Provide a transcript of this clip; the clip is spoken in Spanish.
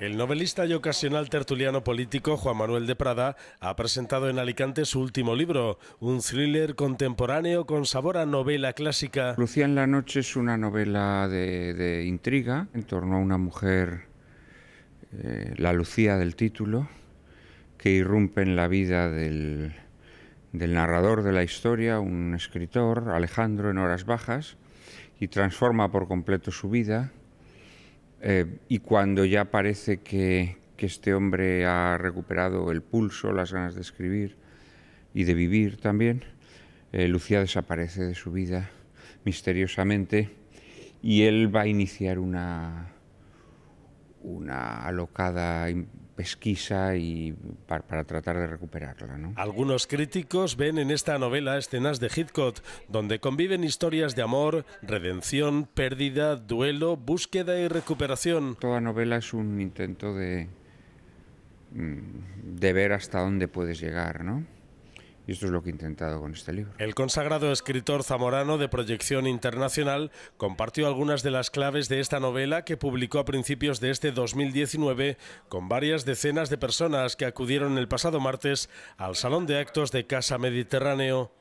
El novelista y ocasional tertuliano político Juan Manuel de Prada ha presentado en Alicante su último libro, un thriller contemporáneo con sabor a novela clásica. Lucía en la noche es una novela de, intriga en torno a una mujer, eh, la Lucía del título, que irrumpe en la vida del, del narrador de la historia, un escritor, Alejandro, en horas bajas, y transforma por completo su vida eh, y cuando ya parece que, este hombre ha recuperado el pulso, las ganas de escribir y de vivir también, eh, Lucía desaparece de su vida misteriosamente y él va a iniciar una, una alocada pesquisa y para, tratar de recuperarla. Algunos críticos ven en esta novela escenas de Hitchcock, donde conviven historias de amor, redención, pérdida, duelo, búsqueda y recuperación. Toda novela es un intento de, mm, de ver hasta dónde puedes llegar, ¿no? Y esto es lo que he intentado con este libro. El consagrado escritor zamorano de proyección internacional compartió algunas de las claves de esta novela que publicó a principios de este 2019 con varias decenas de personas que acudieron el pasado martes al Salón de Actos de Casa Mediterráneo.